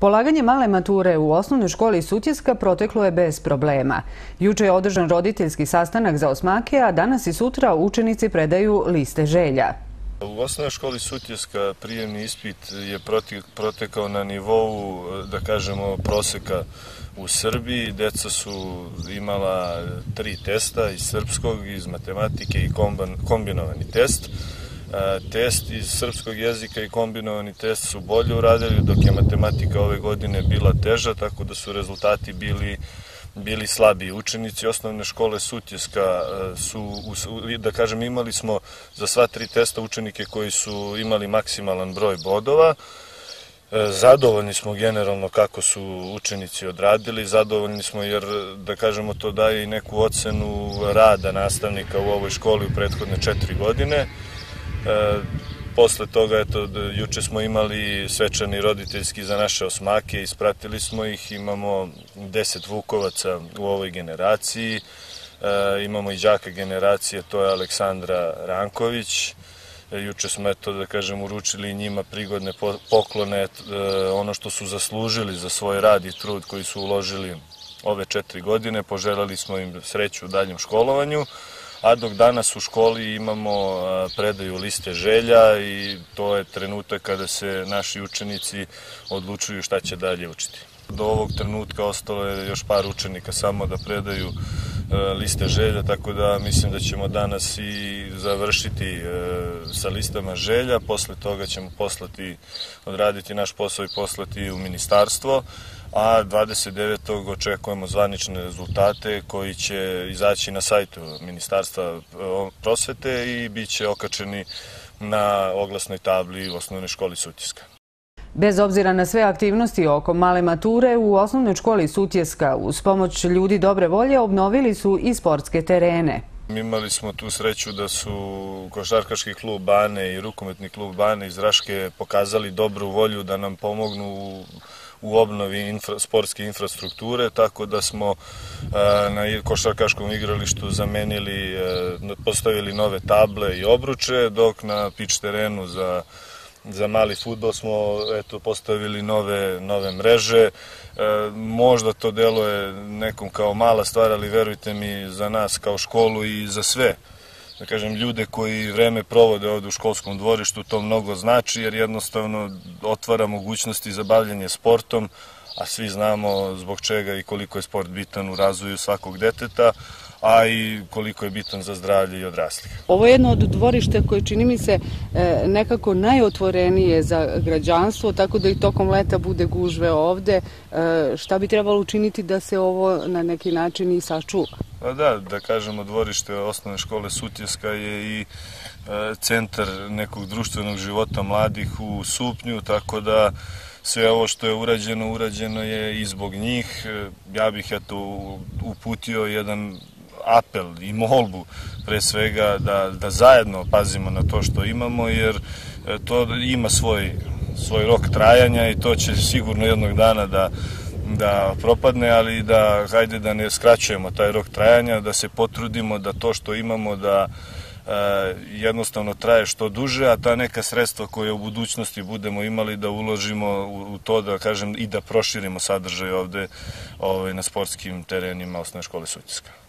Polaganje male mature u osnovnoj školi Sutjeska proteklo je bez problema. Juče je održan roditeljski sastanak za osmake, a danas i sutra učenici predaju liste želja. U osnovnoj školi Sutjeska prijemni ispit je protekao na nivou, da kažemo, proseka u Srbiji. Deca su imala tri testa iz srpskog, iz matematike i kombinovani test. Test iz srpskog jezika i kombinovani test su bolje uradili, dok je matematika ove godine bila teža, tako da su rezultati bili bili slabi. Učenici osnovne škole Sutjeska su, da kažem, imali smo za sva tri testa učenike koji su imali maksimalan broj bodova. Zadovoljni smo generalno kako su učenici odradili, zadovoljni smo jer, da kažemo, to daje i neku ocenu rada nastavnika u ovoj školi u prethodne četiri godine. E, posle toga, eto, juče smo imali svečani roditeljski za naše osmake, ispratili smo ih, imamo deset vukovaca u ovoj generaciji, e, imamo i đaka generacije, to je Aleksandra Ranković, e, juče smo, eto, da kažem, uručili njima prigodne poklone, e, ono što su zaslužili za svoj rad i trud koji su uložili ove četiri godine, poželjali smo im sreću u daljem školovanju, a dok danas u školi imamo predaju liste želja i to je trenutak kada se naši učenici odlučuju šta će dalje učiti. Do ovog trenutka ostalo je još par učenika samo da predaju liste želja, tako da mislim da ćemo danas i završiti sa listama želja, posle toga ćemo poslati, odraditi naš posao i poslati u ministarstvo, a 29. očekujemo zvanične rezultate koji će izaći na sajtu Ministarstva e, prosvete i bit će okačeni na oglasnoj tabli u osnovnoj školi Sutjeska. Bez obzira na sve aktivnosti oko male mature, u osnovnoj školi Sutjeska uz pomoć ljudi dobre volje obnovili su i sportske terene. Imali smo tu sreću da su košarkaški klub Bane i rukometni klub Bane iz Raške pokazali dobru volju da nam pomognu u u obnovi infra, sportske infrastrukture, tako da smo e, na košarkaškom igralištu zamenili, e, postavili nove table i obruče, dok na pič terenu za za mali futbol smo eto postavili nove nove mreže. E, možda to deluje nekom kao mala stvar, ali verujte mi za nas kao školu i za sve da kažem, ljude koji vreme provode ovde u školskom dvorištu, to mnogo znači, jer jednostavno otvara mogućnosti za bavljanje sportom, a svi znamo zbog čega i koliko je sport bitan u razvoju svakog deteta, a i koliko je bitan za zdravlje i odraslih. Ovo je jedno od dvorišta koje čini mi se e, nekako najotvorenije za građanstvo, tako da i tokom leta bude gužve ovde. E, šta bi trebalo učiniti da se ovo na neki način i sačuva? Pa da, da kažemo, dvorište osnovne škole Sutjeska je i e, centar nekog društvenog života mladih u Supnju, tako da sve ovo što je urađeno, urađeno je i zbog njih. Ja bih eto uputio jedan apel i molbu pre svega da, da zajedno pazimo na to što imamo jer e, to ima svoj, svoj rok trajanja i to će sigurno jednog dana da da propadne, ali da hajde da ne skraćujemo taj rok trajanja, da se potrudimo da to što imamo da e, jednostavno traje što duže, a ta neka sredstva koje u budućnosti budemo imali da uložimo u, u to da kažem i da proširimo sadržaj ovde ovaj, na sportskim terenima osnovne škole Sutjeska.